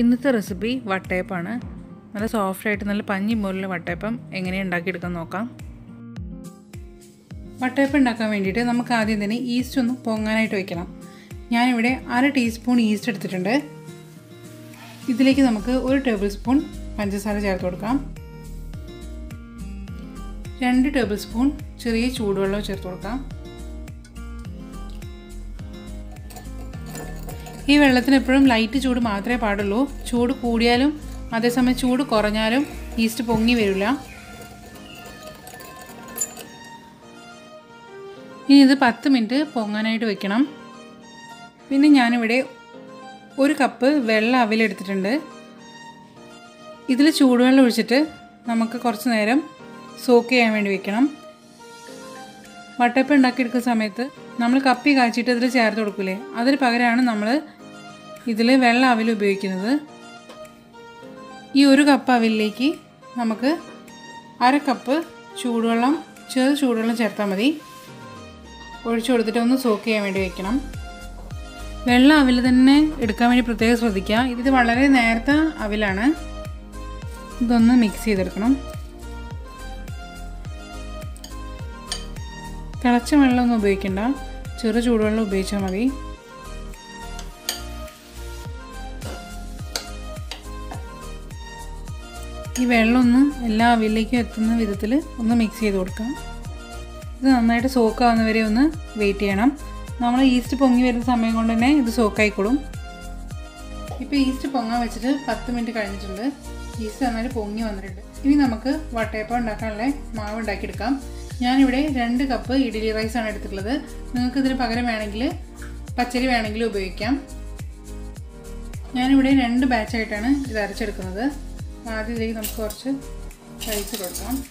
ഇന്നത്തെ റെസിപ്പി വട്ടയപ്പാണ്. നല്ല സോഫ്റ്റായിട്ട് നല്ല പഞ്ഞി പോലുള്ള വട്ടയപ്പം എങ്ങനെ ഉണ്ടാക്കിയെടുക്കാൻ നോക്കാം. വട്ടയപ്പം ഉണ്ടാക്കാൻ വേണ്ടിയിട്ട് നമുക്ക് ആദ്യം തന്നെ ഈസ്റ്റ് ഒന്ന് പൊങ്ങാനായിട്ട് വയ്ക്കണം ഞാനിവിടെ അര ടീസ്പൂൺ ഈസ്റ്റ് എടുത്തിട്ടുണ്ട്. ഇതിലേക്ക് നമുക്ക് ഒരു ടേബിൾ സ്പൂൺ പഞ്ചസാര ചേർത്ത് കൊടുക്കാം. രണ്ട് ടേബിൾ സ്പൂൺ ചെറിയ ചൂടുവെള്ളം ചേർത്ത് കൊടുക്കാം. ഈ വെള്ളത്തിന് എപ്പോഴും ലൈറ്റ് ചൂട് മാത്രമേ പാടുള്ളൂ. ചൂട് കൂടിയാലും അതേസമയം ചൂട് കുറഞ്ഞാലും ഈസ്റ്റ് പൊങ്ങി വരില്ല. ഇനി ഇത് പത്ത് മിനിറ്റ് പൊങ്ങാനായിട്ട് വെക്കണം. പിന്നെ ഞാനിവിടെ ഒരു കപ്പ് വെള്ള അവിലെടുത്തിട്ടുണ്ട് ഇതിൽ ചൂടുവെള്ളം ഒഴിച്ചിട്ട് നമുക്ക് കുറച്ച് നേരം സോക്ക് ചെയ്യാൻ വേണ്ടി വെക്കണം. വട്ടയപ്പം ഉണ്ടാക്കിയെടുക്കുന്ന സമയത്ത് നമ്മൾ കപ്പി കാച്ചിട്ട് ഇതിൽ ചേർത്ത് കൊടുക്കില്ലേ അതിന് പകരമാണ് നമ്മൾ ഇതിൽ വെള്ള അവിൽ ഉപയോഗിക്കുന്നത്. ഈ ഒരു കപ്പ് അവിലേക്ക് നമുക്ക് അര കപ്പ് ചൂടുവെള്ളം ചെറു ചൂടുവെള്ളം ചേർത്താൽ മതി. ഒഴിച്ചു കൊടുത്തിട്ട് ഒന്ന് സോക്ക് ചെയ്യാൻ വേണ്ടി വെക്കണം. വെള്ള അവിൽ തന്നെ എടുക്കാൻ വേണ്ടി പ്രത്യേകം ശ്രദ്ധിക്കുക. ഇത് വളരെ നേരത്തെ അവിലാണ്. ഇതൊന്ന് മിക്സ് ചെയ്തെടുക്കണം. തിളച്ച വെള്ളമൊന്നും ഉപയോഗിക്കണ്ട. ചെറു ചൂടുവെള്ളം ഉപയോഗിച്ചാൽ മതി. ഈ വെള്ളം ഒന്ന് എല്ലാ അവിലേക്കും എത്തുന്ന വിധത്തിൽ ഒന്ന് മിക്സ് ചെയ്ത് കൊടുക്കാം. ഇത് നന്നായിട്ട് സോക്കാവുന്നവരെ ഒന്ന് വെയിറ്റ് ചെയ്യണം. നമ്മൾ ഈസ്റ്റ് പൊങ്ങി വരുന്ന സമയം കൊണ്ട് തന്നെ ഇത് സോക്കായിക്കോളും ഇപ്പോൾ ഈസ്റ്റ് പൊങ്ങാൻ വെച്ചിട്ട് പത്ത് മിനിറ്റ് കഴിഞ്ഞിട്ടുണ്ട്. ഈസ്റ്റ് നന്നായിട്ട് പൊങ്ങി വന്നിട്ടുണ്ട്. ഇനി നമുക്ക് വട്ടയപ്പം ഉണ്ടാക്കാനുള്ള മാവ് ഉണ്ടാക്കിയെടുക്കാം. ഞാനിവിടെ രണ്ട് കപ്പ് ഇഡ്ഡലി റൈസ് ആണ് എടുത്തിട്ടുള്ളത്. നിങ്ങൾക്ക് ഇതിന് പകരം വേണമെങ്കിൽ പച്ചരി വേണമെങ്കിൽ ഉപയോഗിക്കാം. ഞാനിവിടെ രണ്ട് ബാച്ചായിട്ടാണ് ഇത് അരച്ചെടുക്കുന്നത്. ആദ്യം ഇതിലേക്ക് നമുക്ക് കുറച്ച് റൈസ് കൊടുക്കാം.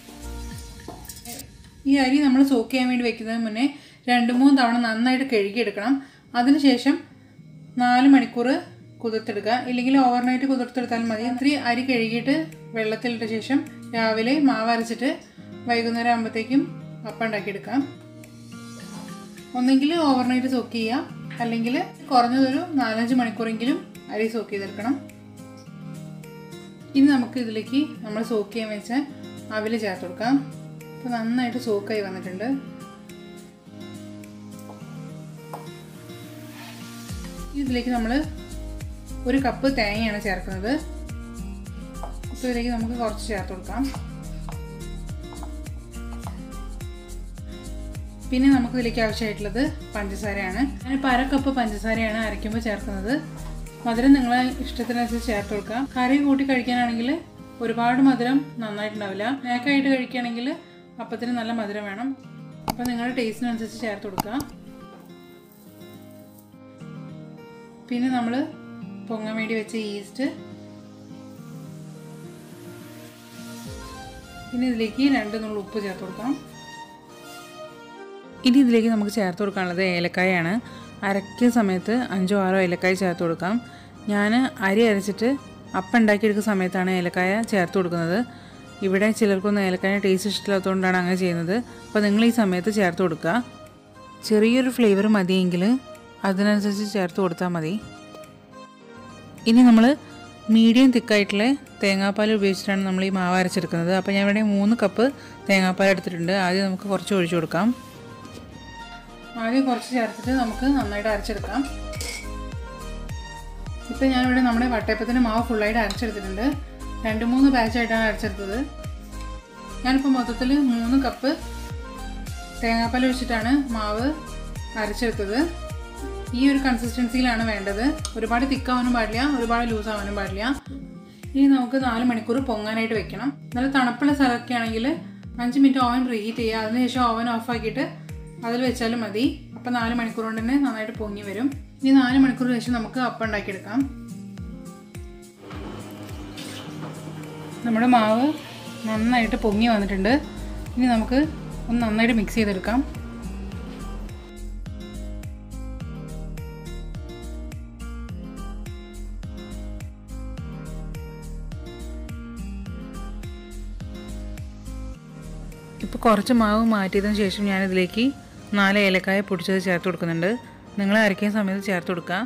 ഈ അരി നമ്മൾ സോക്ക് ചെയ്യാൻ വേണ്ടി വെക്കുന്നതിന് മുന്നേ രണ്ട് മൂന്ന് തവണ നന്നായിട്ട് കഴുകിയെടുക്കണം. അതിനുശേഷം നാല് മണിക്കൂർ കുതിർത്തെടുക്കുക. ഇല്ലെങ്കിൽ ഓവർനൈറ്റ് കുതിർത്തെടുത്താലും മതി. ഇത്തിരി അരി കഴുകിയിട്ട് വെള്ളത്തിലിട്ട ശേഷം രാവിലെ മാവ് അരച്ചിട്ട് വൈകുന്നേരം ആകുമ്പോഴത്തേക്കും അപ്പം ഉണ്ടാക്കിയെടുക്കാം. ഒന്നെങ്കിൽ ഓവർനൈറ്റ് സോക്ക് ചെയ്യുക. അല്ലെങ്കിൽ കുറഞ്ഞതൊരു നാലഞ്ച് മണിക്കൂറെങ്കിലും അരി സോക്ക് ചെയ്തെടുക്കണം. ഇനി നമുക്ക് ഇതിലേക്ക് നമ്മൾ സോക്ക് ചെയ്യാൻ വെച്ച അവിൽ ചേർത്ത് കൊടുക്കാം. അപ്പോൾ നന്നായിട്ട് സോക്കായി വന്നിട്ടുണ്ട്. ഇതിലേക്ക് നമ്മൾ ഒരു കപ്പ് തേങ്ങയാണ് ചേർക്കുന്നത്. അപ്പോൾ ഇതിലേക്ക് നമുക്ക് കുറച്ച് ചേർത്ത് കൊടുക്കാം. പിന്നെ നമുക്ക് ഇതിലേക്ക് ആവശ്യമായിട്ടുള്ളത് പഞ്ചസാരയാണ്. ഞാനിപ്പോൾ അര കപ്പ് പഞ്ചസാരയാണ് അരയ്ക്കുമ്പോൾ ചേർക്കുന്നത്. മധുരം നിങ്ങളെ ഇഷ്ടത്തിനനുസരിച്ച് ചേർത്ത് കൊടുക്കാം. കറി കൂട്ടി കഴിക്കാനാണെങ്കിൽ ഒരുപാട് മധുരം നന്നായിട്ടുണ്ടാവില്ല. നേക്കായിട്ട് കഴിക്കുകയാണെങ്കിൽ അപ്പത്തിന് നല്ല മധുരം വേണം. അപ്പോൾ നിങ്ങളുടെ ടേസ്റ്റിനനുസരിച്ച് ചേർത്ത് കൊടുക്കുക. പിന്നെ നമ്മൾ പൊങ്ങാൻ വേണ്ടി വെച്ച ഈസ്റ്റ് പിന്നെ ഇതിലേക്ക് രണ്ട് നുള്ളു ഉപ്പ് ചേർത്ത് കൊടുക്കാം. ഇനി ഇതിലേക്ക് നമുക്ക് ചേർത്ത് കൊടുക്കാനുള്ളത് ഏലക്കായാണ്. അരയ്ക്കുന്ന സമയത്ത് അഞ്ചോ ആറോ ഏലക്കായ ചേർത്ത് കൊടുക്കാം. ഞാൻ അരി അരച്ചിട്ട് അപ്പം ഉണ്ടാക്കിയെടുക്കുന്ന സമയത്താണ് ഏലക്കായ ചേർത്ത് കൊടുക്കുന്നത്. ഇവിടെ ചിലർക്കൊന്നും ഏലക്കായ ടേസ്റ്റ് ഇഷ്ടമില്ലാത്തതുകൊണ്ടാണ് അങ്ങനെ ചെയ്യുന്നത്. അപ്പോൾ നിങ്ങൾ ഈ സമയത്ത് ചേർത്ത് കൊടുക്കുക. ചെറിയൊരു ഫ്ലേവർ മതിയെങ്കിൽ അതിനനുസരിച്ച് ചേർത്ത് കൊടുത്താൽ മതി. ഇനി നമ്മൾ മീഡിയം തിക്കായിട്ടുള്ള തേങ്ങാപ്പാൽ ഉപയോഗിച്ചിട്ടാണ് നമ്മൾ ഈ മാവ് അരച്ചെടുക്കുന്നത്. അപ്പോൾ ഞാൻ ഇവിടെ മൂന്ന് കപ്പ് തേങ്ങാപ്പാൽ എടുത്തിട്ടുണ്ട്. ആദ്യം നമുക്ക് കുറച്ച് ഒഴിച്ചു കൊടുക്കാം. ആദ്യം കുറച്ച് ചേർത്തിട്ട് നമുക്ക് നന്നായിട്ട് അരച്ചെടുക്കാം. ഇപ്പം ഞാനിവിടെ നമ്മുടെ വട്ടയപ്പത്തിന്റെ മാവ് ഫുള്ളായിട്ട് അരച്ചെടുത്തിട്ടുണ്ട്. രണ്ട് മൂന്ന് ബാച്ചായിട്ടാണ് അരച്ചെടുത്തത്. ഞാനിപ്പോൾ മൊത്തത്തിൽ മൂന്ന് കപ്പ് തേങ്ങാപ്പാൽ ഒഴിച്ചിട്ടാണ് മാവ് അരച്ചെടുത്തത്. ഈ ഒരു കൺസിസ്റ്റൻസിയിലാണ് വേണ്ടത്. ഒരുപാട് തിക്കാവാനും പാടില്ല ഒരുപാട് ലൂസ് ആവാനും പാടില്ല. ഇനി നമുക്ക് നാല് മണിക്കൂർ പൊങ്ങാനായിട്ട് വെക്കണം. നല്ല തണുപ്പുള്ള സ്ഥലമൊക്കെ ആണെങ്കിൽ അഞ്ച് മിനിറ്റ് ഓവൻ റീഹീറ്റ് ചെയ്യുക. അതിനുശേഷം ഓവൻ ഓഫ് ആക്കിയിട്ട് അതിൽ വെച്ചാലും മതി. അപ്പം നാല് മണിക്കൂർ കൊണ്ട് തന്നെ നന്നായിട്ട് പൊങ്ങി വരും. ഇനി നാല് മണിക്കൂർ ശേഷം നമുക്ക് അപ്പം ഉണ്ടാക്കിയെടുക്കാം. നമ്മുടെ മാവ് നന്നായിട്ട് പൊങ്ങി വന്നിട്ടുണ്ട്. ഇനി നമുക്ക് ഒന്ന് നന്നായിട്ട് മിക്സ് ചെയ്തെടുക്കാം. ഇപ്പോൾ കുറച്ച് മാവ് മാറ്റിയതിന് ശേഷം ഞാനിതിലേക്ക് നാല് ഏലക്കായ പൊടിച്ചത് ചേർത്ത് കൊടുക്കുന്നുണ്ട്. നിങ്ങൾ അരയ്ക്കുന്ന സമയത്ത് ചേർത്ത് കൊടുക്കുക.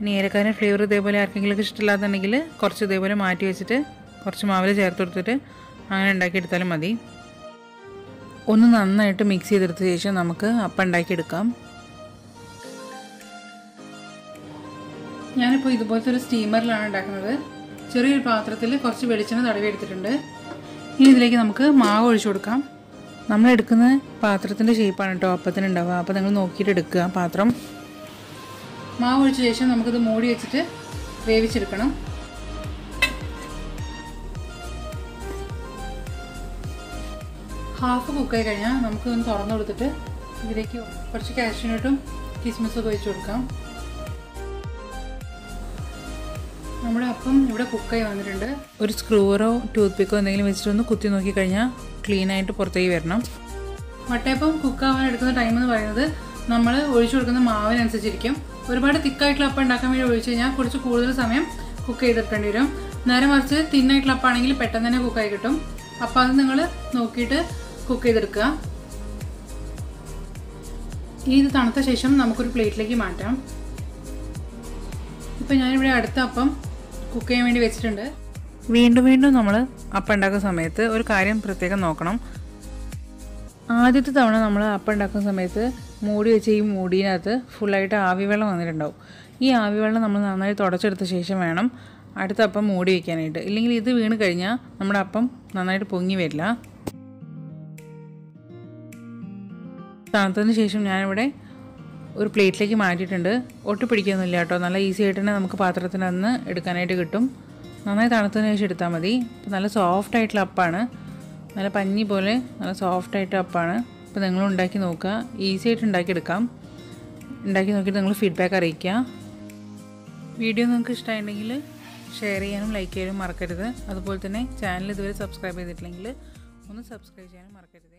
ഇനി ഏലക്കായ ഫ്ലേവർ ഇതേപോലെ ആർക്കെങ്കിലും ഇഷ്ടമില്ലാത്തുണ്ടെങ്കിൽ കുറച്ച് ഇതേപോലെ മാറ്റി വെച്ചിട്ട് കുറച്ച് മാവിൽ ചേർത്ത് കൊടുത്തിട്ട് അങ്ങനെ ഉണ്ടാക്കിയെടുത്താലും മതി. ഒന്ന് നന്നായിട്ട് മിക്സ് ചെയ്തെടുത്ത ശേഷം നമുക്ക് അപ്പം ഉണ്ടാക്കിയെടുക്കാം. ഞാനിപ്പോൾ ഇതുപോലത്തെ ഒരു സ്റ്റീമറിലാണ് ഉണ്ടാക്കുന്നത്. ചെറിയൊരു പാത്രത്തിൽ കുറച്ച് വെളിച്ചെണ്ണ തടവി എടുത്തിട്ടുണ്ട്. ഇനി ഇതിലേക്ക് നമുക്ക് മാവ് ഒഴിച്ചു കൊടുക്കാം. നമ്മൾ എടുക്കുന്ന പാത്രത്തിന്റെ ഷേപ്പാണ് കേട്ടോ അപ്പത്തിന് ഉണ്ടാവുക അപ്പോൾ നിങ്ങൾ നോക്കിയിട്ട് എടുക്കുക പാത്രം. മാവ് ഒഴിച്ച ശേഷം നമുക്കിത് മൂടി വെച്ചിട്ട് വേവിച്ചെടുക്കണം. ഹാഫ് കുക്കായി കഴിഞ്ഞാൽ നമുക്ക് തുറന്നു കൊടുത്തിട്ട് ഇതിലേക്ക് കുറച്ച് കാഷ്യൂനട്ടും കിസ്മിസൊക്കെ വെച്ച് കൊടുക്കാം. നമ്മുടെ അപ്പം ഇവിടെ കുക്കായി വന്നിട്ടുണ്ട്. ഒരു സ്ക്രൂവറോ ടൂത്ത് പിക്കോ എന്തെങ്കിലും വെച്ചിട്ട് ഒന്ന് കുത്തി നോക്കി കഴിഞ്ഞാൽ ക്ലീൻ ആയിട്ട് പുറത്തേക്ക് വരണം. വട്ടയപ്പം കുക്കാവാൻ എടുക്കുന്ന ടൈം എന്ന് പറയുന്നത് നമ്മൾ ഒഴിച്ചു കൊടുക്കുന്ന മാവിനനുസരിച്ചിരിക്കും. ഒരുപാട് തിക്കായിട്ടുള്ള അപ്പം ഉണ്ടാക്കാൻ വേണ്ടി ഒഴിച്ചു കഴിഞ്ഞാൽ കുറച്ച് കൂടുതൽ സമയം കുക്ക് ചെയ്തെടുക്കേണ്ടി വരും. നേരെ മറിച്ച് തിന്നായിട്ടുള്ള അപ്പാണെങ്കിൽ പെട്ടെന്ന് തന്നെ കുക്കായി കിട്ടും. അപ്പോൾ അത് നിങ്ങൾ നോക്കിയിട്ട് കുക്ക് ചെയ്തെടുക്കുക. ഈ ഇത് തണുത്ത ശേഷം നമുക്കൊരു പ്ലേറ്റിലേക്ക് മാറ്റാം. ഇപ്പം ഞാനിവിടെ അടുത്ത അപ്പം കുക്ക് ചെയ്യാൻ വേണ്ടി വെച്ചിട്ടുണ്ട്. വീണ്ടും വീണ്ടും നമ്മൾ അപ്പം ഉണ്ടാക്കുന്ന സമയത്ത് ഒരു കാര്യം പ്രത്യേകം നോക്കണം. ആദ്യത്തെ തവണ നമ്മൾ അപ്പം ഉണ്ടാക്കുന്ന സമയത്ത് മൂടി വെച്ച് ഈ മൂടിനകത്ത് ഫുള്ളായിട്ട് ആവി വെള്ളം വന്നിട്ടുണ്ടാവും. ഈ ആവി വെള്ളം നമ്മൾ നന്നായി തുടച്ചെടുത്ത ശേഷം വേണം അടുത്ത അപ്പം മൂടി വയ്ക്കാനായിട്ട് ഇല്ലെങ്കിൽ ഇത് വീണ് കഴിഞ്ഞാൽ നമ്മുടെ അപ്പം നന്നായിട്ട് പൊങ്ങി വരില്ല. തണുത്തതിന് ശേഷം ഞാനിവിടെ ഒരു പ്ലേറ്റിലേക്ക് മാറ്റിയിട്ടുണ്ട്. ഒട്ടി പിടിക്കൊന്നുമില്ല കേട്ടോ. നല്ല ഈസി ആയിട്ട് തന്നെ നമുക്ക് പാത്രത്തിനന്ന് എടുക്കാനായിട്ട് കിട്ടും. നന്നായി തണുത്തതിന് ശേഷം എടുത്താൽ മതി. നല്ല സോഫ്റ്റ് ആയിട്ടുള്ള അപ്പാണ്. നല്ല പഞ്ഞി പോലെ നല്ല സോഫ്റ്റ് ആയിട്ട് അപ്പാണ്. അപ്പോൾ നിങ്ങൾ ഉണ്ടാക്കി നോക്കുക. ഈസി ആയിട്ട് ഉണ്ടാക്കിയെടുക്കാം ഉണ്ടാക്കി നോക്കിയിട്ട് നിങ്ങൾ ഫീഡ്ബാക്ക് അറിയിക്കുക. വീഡിയോ നിങ്ങൾക്ക് ഇഷ്ടമായിട്ടുണ്ടെങ്കിൽ ഷെയർ ചെയ്യാനും ലൈക്ക് ചെയ്യാനും മറക്കരുത്. അതുപോലെ തന്നെ ചാനൽ ഇതുവരെ സബ്സ്ക്രൈബ് ചെയ്തിട്ടില്ലെങ്കിൽ ഒന്ന് സബ്സ്ക്രൈബ് ചെയ്യാനും മറക്കരുതേ.